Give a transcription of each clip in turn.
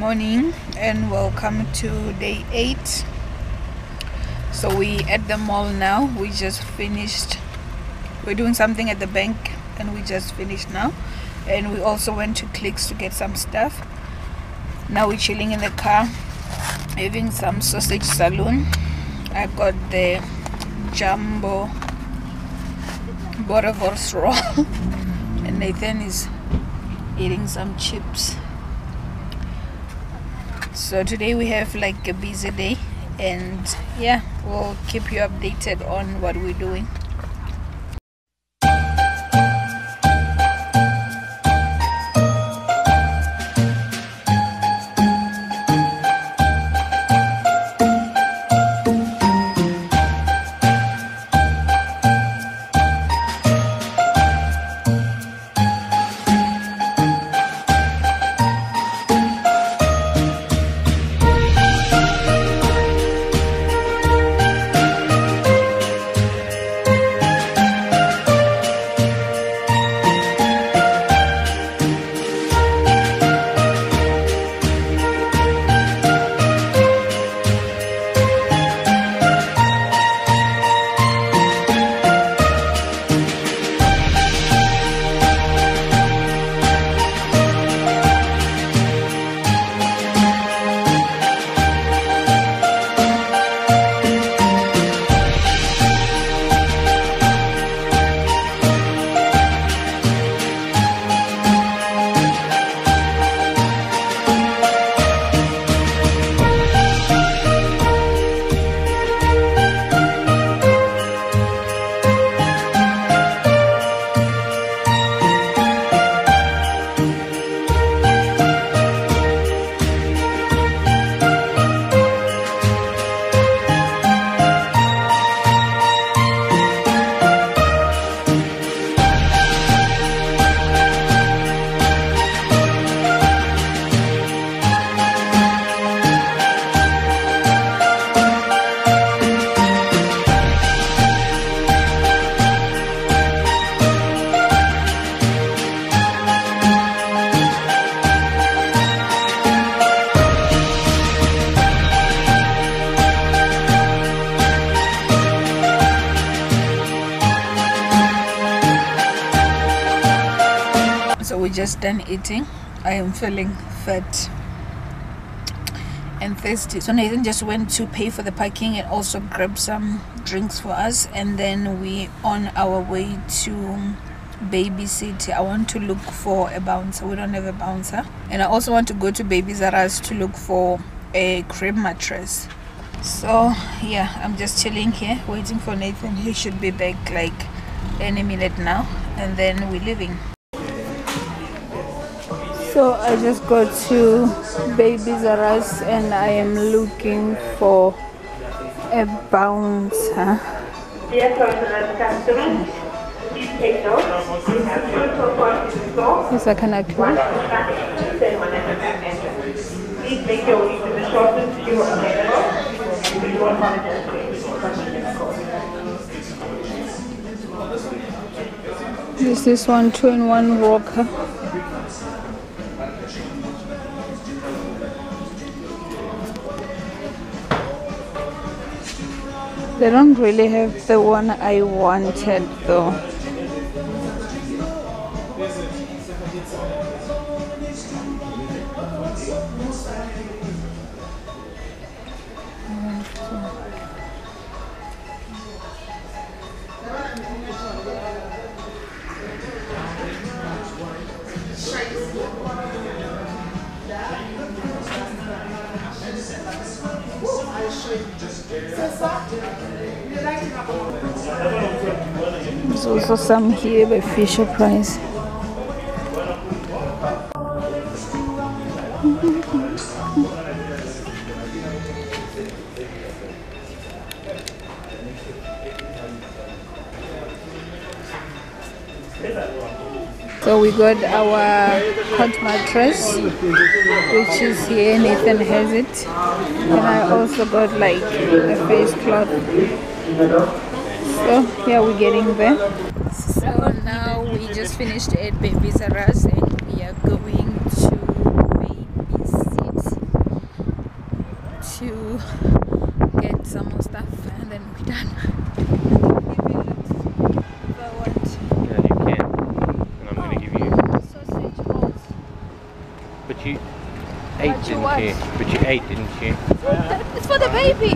morning and welcome to day eight. So we at the mall now. We just finished. We're doing something at the bank and we just finished now. And we also went to clicks to get some stuff. Now we're chilling in the car having some sausage saloon. I got the jumbo Boerewors roll. And nathan is eating some chips so today we have like a busy day. And yeah we'll keep you updated on what we're doing done eating i am feeling fat and thirsty. So nathan just went to pay for the parking and also grab some drinks for us and then we on our way to baby city. I want to look for a bouncer. We don't have a bouncer. And i also want to go to baby zara's to look for a crib mattress. So yeah i'm just chilling here waiting for nathan. He should be back like any minute now and then we're leaving so I just got to Baby Zara's and I am looking for a bouncer. Personal customers, please take note. And. Please make your way to the. This is one two in one rocker. They don't really have the one I wanted though. There's also some here by Fisher Price. So we got our hot mattress, which is here. Nathan has it, and I also got like a face cloth. So yeah, we're getting there. So now we just finished at Baby Zara's and we are going to Baby City. get some more stuff and then we're done. If I want Yeah, you can. And I'm gonna give you. sausage rolls. But you ate, But you didn't what? you? But you ate, didn't you? It's for the baby.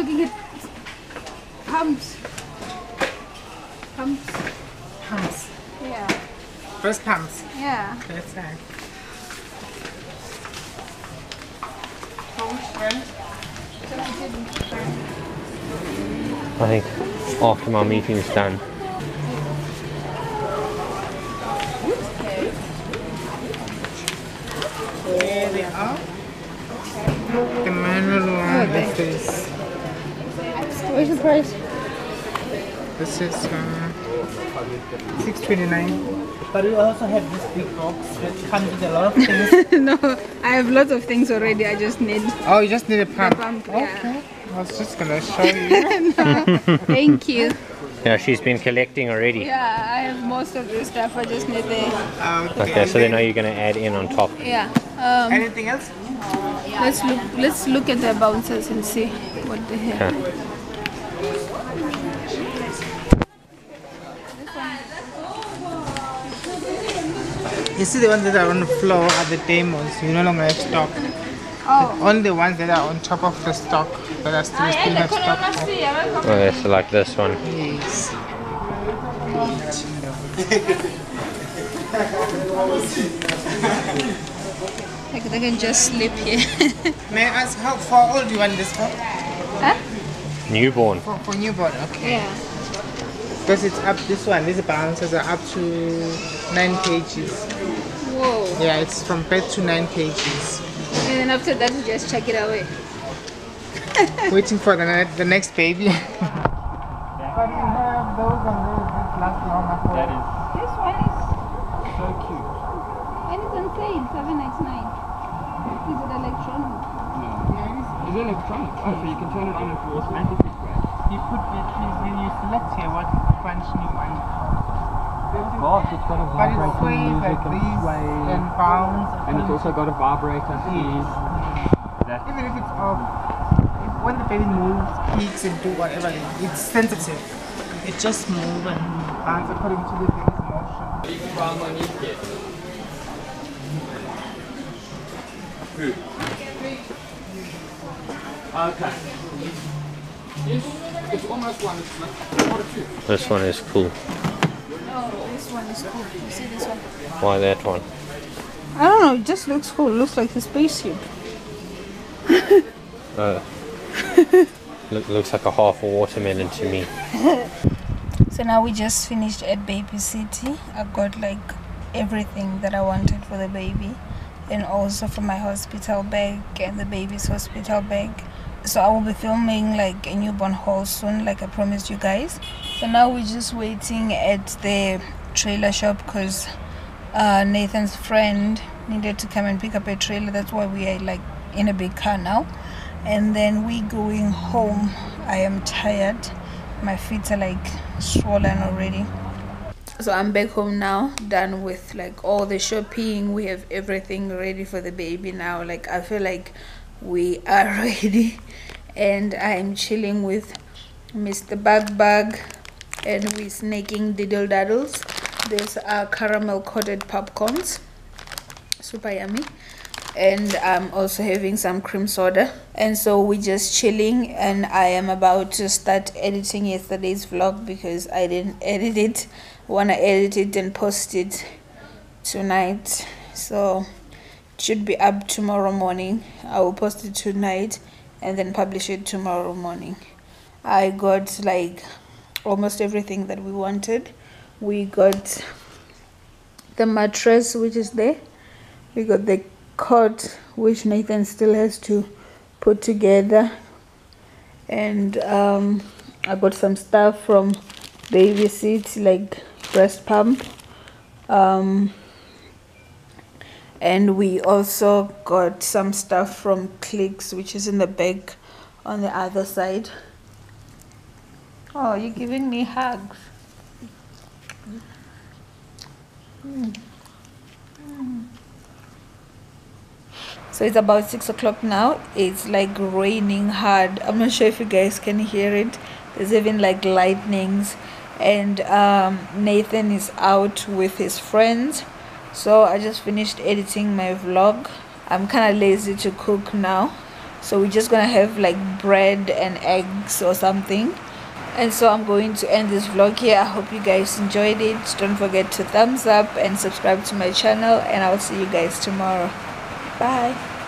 Looking at pumps. Pumps. Pumps. Yeah. First pumps. Yeah. That's right. Coach. I think after my meeting is done. There they are. The manual one. Okay. This is What's the price? this is uh, six twenty nine. But we also have this big box that comes with a lot of things. no, I have lots of things already. I just need. oh, you just need a pump. pump, yeah. okay. I was just gonna show you. Thank you. Yeah, she's been collecting already. Yeah, I have most of this stuff. I just need the. okay. Okay, so then then now you're gonna add in on top. Yeah. Um, anything else? let's look. Let's look at the bouncers and see what they have. Okay. You see the ones that are on the floor are the demos. You no longer have stock. Oh. Only the ones that are on top of the stock that are still, still have stock. Okay, oh, so like this one. Yes. Like they can just sleep here. May I ask how far old you want this for? Huh? Newborn. For, for newborn, okay. Yeah. Because it's up, this one, these bouncers are up to 9 kgs. Whoa. Yeah, it's from birth to 9 kgs. And then after that, you just chuck it away. Waiting for the, ne- the next baby. but you have those and those that last longer for This one is. so cute. And it's on sale, seven ninety nine. Is it electronic? No, it's electronic. Oh, so you can turn it on and automatically play. You put the when you select here what you want. Gosh, it's got a But it vibrating sways music like and sway. and bounce. And it's also got a vibrator speed. Even if it's off, if, when the baby moves, peaks and do whatever, it's sensitive. It just moves and bounce according to the baby's motion. Okay. It's, it's almost one. It's not. This one is cool. Oh, this one is cool. You see this one? Why that one? I don't know. It just looks cool. It looks like a spaceship. Uh, look, looks like a half a watermelon to me. So now we just finished at Baby City. I got like everything that I wanted for the baby, and also for my hospital bag and the baby's hospital bag. So I will be filming like a newborn haul soon, like I promised you guys. So now we're just waiting at the trailer shop because uh, Nathan's friend needed to come and pick up a trailer. That's why we are like in a big car now. And then we going home. I am tired. My feet are like swollen already. So I'm back home now, done with like all the shopping. We have everything ready for the baby now. Like I feel like we are ready, and I am chilling with Mr. Bug Bug, and we're snaking diddle daddles. These are caramel coated popcorns, super yummy. And I'm also having some cream soda, and so we're just chilling. And I am about to start editing yesterday's vlog because I didn't edit it. Wanna edit it and post it tonight, so should be up tomorrow morning. I will post it tonight and then publish it tomorrow morning. I got like almost everything that we wanted. We got the mattress which is there. We got the cot which Nathan still has to put together. And um, I got some stuff from Baby City like breast pump. Um, and we also got some stuff from clicks which is in the bag on the other side. Oh you're giving me hugs. Mm. Mm. so it's about six o'clock now. It's like raining hard. I'm not sure if you guys can hear it. There's even like lightnings. And um, nathan is out with his friends so i just finished editing my vlog. I'm kind of lazy to cook now. So we're just gonna have like bread and eggs or something. And so i'm going to end this vlog here. I hope you guys enjoyed it. Don't forget to thumbs up and subscribe to my channel and i'll see you guys tomorrow. Bye